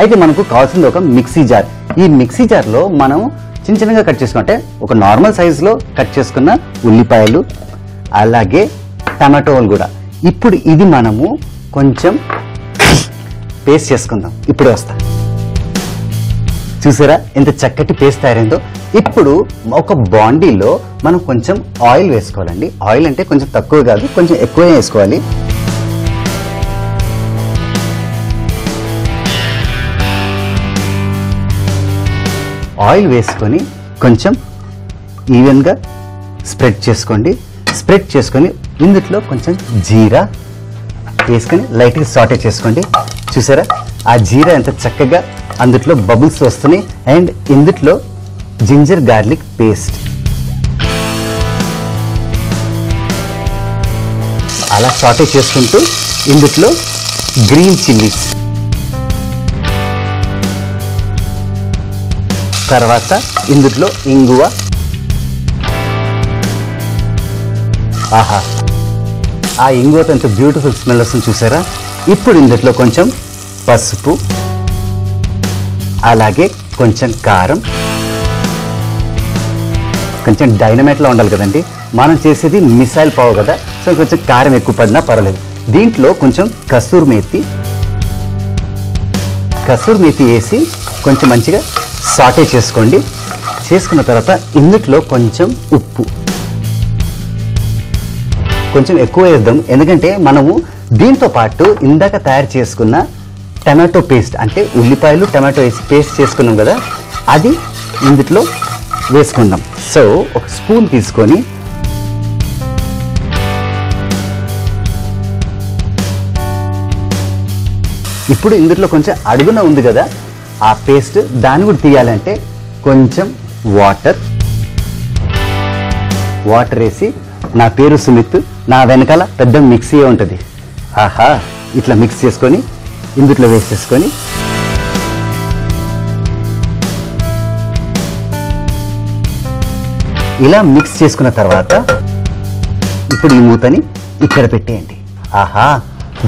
అయితే మనకు కావాల్సింది ఒక మిక్సీ జార్. ఈ మిక్సీ జార్లో మనం చిన్న చిన్నగా కట్ చేసుకుంటే ఒక నార్మల్ సైజులో కట్ చేసుకున్న ఉల్లిపాయలు అలాగే టమాటోలు కూడా. ఇప్పుడు ఇది మనము కొంచెం పేస్ట్ చేసుకుందాం. ఇప్పుడే వస్తా. చూసారా ఎంత చక్కటి పేస్ట్ తయారైందో? ఇప్పుడు ఒక బాండీలో మనం కొంచెం ఆయిల్ వేసుకోవాలండి. ఆయిల్ అంటే కొంచెం తక్కువ కాదు కొంచెం ఎక్కువ వేసుకోవాలి. ఆయిల్ వేసుకొని కొంచెం ఈవెన్గా స్ప్రెడ్ చేసుకోండి. స్ప్రెడ్ చేసుకొని ఇందుట్లో కొంచెం జీరా వేసుకొని లైట్గా సాటే చేసుకోండి. చూసారా? ఆ జీరా ఎంత చక్కగా అందుట్లో బబుల్స్ వస్తున్నాయి. అండ్ ఇందుట్లో జింజర్ గార్లిక్ పేస్ట్. అలా సాటే చేసుకుంటూ ఇందుట్లో గ్రీన్ చిల్లీస్. తర్వాత ఇందులో ఇంగువ. ఆహా. ఆ ఇంగువతో ఎంత బ్యూటిఫుల్ స్మెల్ వస్తుంది చూసారా? ఇప్పుడు ఇందులో కొంచెం పసుపు అలాగే కొంచెం కారం. కొంచెం డైనమైట్లో ఉండాలి కదండి. మనం చేసేది మిసైల్ పావు కదా సో కొంచెం కారం ఎక్కువ పడినా పర్వాలేదు. దీంట్లో కొంచెం కస్తూరి మేతి కసూరి మేతి వేసి కొంచెం మంచిగా సాటే చేసుకోండి. చేసుకున్న తర్వాత ఇందుట్లో కొంచెం ఉప్పు. కొంచెం ఎక్కువ వేద్దాం. ఎందుకంటే మనము దీంతో పాటు ఇందాక తయారు చేసుకున్న టమాటో పేస్ట్ అంటే ఉల్లిపాయలు టమాటో వేసి పేస్ట్ చేసుకున్నాం కదా అది ఇందుట్లో వేసుకుందాం. సో ఒక స్పూన్ తీసుకొని ఇప్పుడు ఇందులో కొంచెం అడుగున ఉంది కదా ఆ పేస్ట్ దాన్ని కూడా తీయాలంటే కొంచెం వాటర్ వాటర్ వేసి నా పేరు సుమిత్ నా వెనకాల పెద్ద మిక్సీ ఉంటుంది. ఆహా ఇట్లా మిక్స్ చేసుకొని ఇందుట్లో వేసేసుకొని. ఇలా మిక్స్ చేసుకున్న తర్వాత ఇప్పుడు ఈ మూతని ఇక్కడ పెట్టేయండి. ఆహా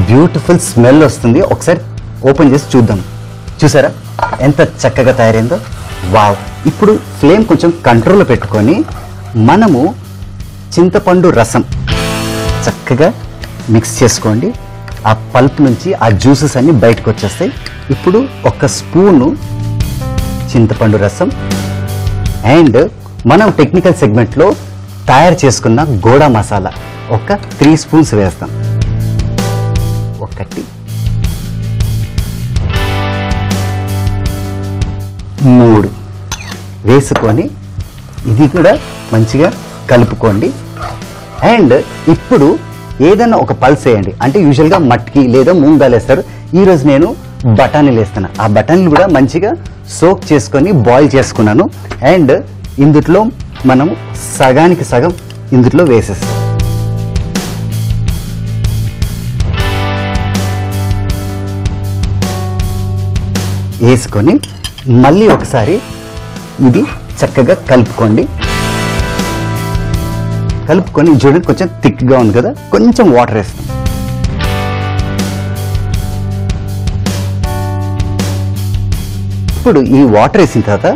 బ్యూటిఫుల్ స్మెల్ వస్తుంది. ఒకసారి ఓపెన్ చేసి చూద్దాం. చూసారా? ఎంత చక్కగా తయారైందో? వావ్. ఇప్పుడు ఫ్లేమ్ కొంచెం కంట్రోల్లో పెట్టుకొని మనము చింతపండు రసం చక్కగా మిక్స్ చేసుకోండి. ఆ పల్ప్ నుంచి ఆ జ్యూసెస్ అన్నీ బయటకు వచ్చేస్తాయి. ఇప్పుడు ఒక స్పూను చింతపండు రసం అండ్ మనం టెక్నికల్ సెగ్మెంట్లో తయారు చేసుకున్న గోడా మసాలా ఒక త్రీ స్పూన్స్ వేస్తాం. మూడు. వేసుకొని ఇది కూడా మంచిగా కలుపుకోండి. అండ్ ఇప్పుడు ఏదైనా ఒక పల్స్ వేయండి. అంటే యూజువల్గా మట్టికి లేదా మూంగాలు వేస్తారు ఈరోజు నేను బఠానీలు వేస్తాను ఆ బఠానీలు కూడా మంచిగా సోక్ చేసుకొని బాయిల్ చేసుకున్నాను. అండ్ ఇందుట్లో మనం సగానికి సగం ఇందుట్లో వేసేస్తాం. వేసుకొని మళ్ళీ ఒకసారి ఇది చక్కగా కలుపుకోండి. కలుపుకొని చూడండి కొంచెం థిక్గా ఉంది కదా కొంచెం వాటర్ వేస్తాం. ఇప్పుడు ఈ వాటర్ వేసిన తర్వాత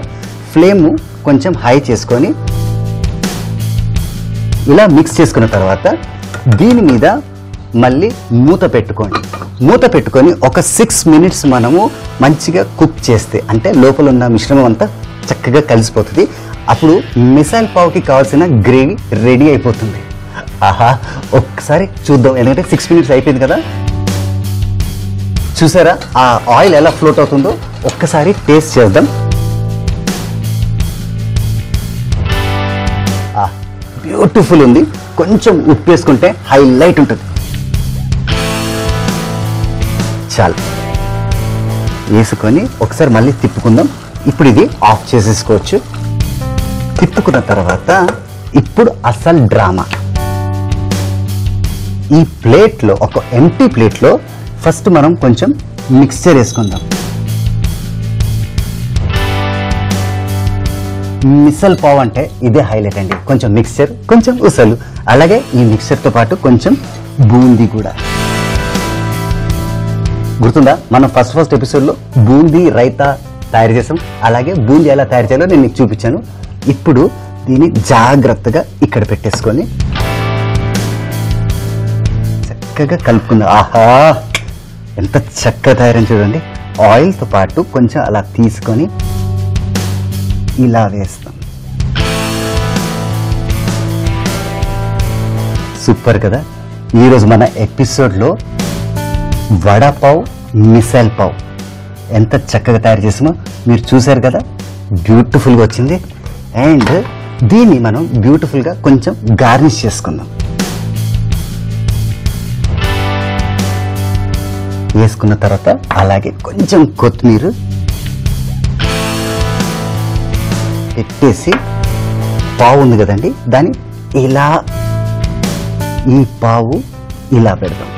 ఫ్లేమ్ కొంచెం హై చేసుకొని ఇలా మిక్స్ చేసుకున్న తర్వాత దీని మీద మళ్ళీ మూత పెట్టుకోండి. మూత పెట్టుకొని ఒక సిక్స్ మినిట్స్ మనము మంచిగా కుక్ చేస్తే అంటే లోపల ఉన్న మిశ్రమం అంతా చక్కగా కలిసిపోతుంది. అప్పుడు మిసైల్ పావుకి కావాల్సిన గ్రేవీ రెడీ అయిపోతుంది. ఆహా ఒక్కసారి చూద్దాం. ఎందుకంటే సిక్స్ మినిట్స్ అయిపోయింది కదా. చూసారా? ఆ ఆయిల్ ఎలా ఫ్లోట్ అవుతుందో ఒక్కసారి టేస్ట్ చేద్దాం. బ్యూటిఫుల్ ఉంది. కొంచెం ఉప్పు వేసుకుంటే హైలైట్ ఉంటుంది. చాలు వేసుకొని ఒకసారి మళ్ళీ తిప్పుకుందాం. ఇప్పుడు ఇది ఆఫ్ చేసేసుకోవచ్చు. తిప్పుకున్న తర్వాత ఇప్పుడు అసలు డ్రామా. ఈ ప్లేట్లో ఒక ఎంటీ ప్లేట్లో ఫస్ట్ మనం కొంచెం మిక్స్చర్ వేసుకుందాం. మిసల్ పావ్ అంటే ఇదే హైలైట్ అండి. కొంచెం మిక్స్చర్ కొంచెం ఉసలు. అలాగే ఈ మిక్స్చర్తో పాటు కొంచెం బూందీ కూడా. గుర్తుందా? మనం ఫస్ట్ ఫస్ట్ ఎపిసోడ్లో బూందీ రైతా తయారు చేసాం. అలాగే బూందీ ఎలా తయారు చేయాలో నేను మీకు చూపించాను. ఇప్పుడు దీన్ని జాగ్రత్తగా ఇక్కడ పెట్టేసుకొని చక్కగా కలుపుకుందాం. ఆహా! ఎంత చక్కగా తయారని చూడండి. ఆయిల్తో పాటు కొంచెం అలా తీసుకొని ఇలా వేస్తాం. సూపర్ కదా? ఈరోజు మన ఎపిసోడ్లో వడపావ్ మిసైల్ పావ్. ఎంత చక్కగా తయారు చేసామో మీరు చూశారు కదా? బ్యూటిఫుల్గా వచ్చింది. అండ్ దీన్ని మనం బ్యూటిఫుల్గా కొంచెం గార్నిష్ చేసుకుందాం. వేసుకున్న తర్వాత అలాగే కొంచెం కొత్తిమీర పెట్టేసి పావు ఉంది కదండి దాన్ని ఇలా ఈ పావు ఇలా పెడదాం.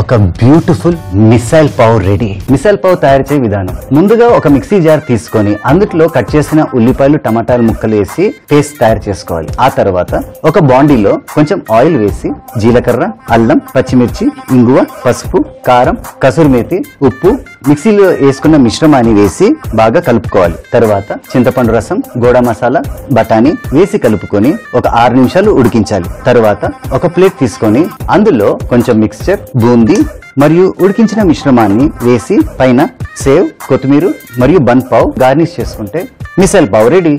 ఒక beautiful missile pav ready misal pav తయారు చేయ విధానం. ముందుగా ఒక మిక్సీ జార్ తీసుకొని అందులో కట్ చేసిన ఉల్లిపాయలు టమాటాలు ముక్కలు వేసి పేస్ట్ తయారు చేసుకోవాలి. ఆ తర్వాత ఒక బాండీలో కొంచెం ఆయిల్ వేసి జీలకర్ర అల్లం పచ్చిమిర్చి ఇంగువ పసుపు కారం కసూరిమేతి ఉప్పు మిక్సీలో వేసుకున్న మిశ్రమాన్ని వేసి బాగా కలుపుకోవాలి. తర్వాత చింతపండు రసం గోడ మసాలా బఠానీ వేసి కలుపుకొని ఒక ఆరు నిమిషాలు ఉడికించాలి. తర్వాత ఒక ప్లేట్ తీసుకొని అందులో కొంచెం మిక్స్చర్ బూంది మరియు ఉడికించిన మిశ్రమాన్ని వేసి పైన సేవ్ కొత్తిమీర మరియు బన్ పావ్ గార్నిష్ చేసుకుంటే మిసల్ పావ్ రెడీ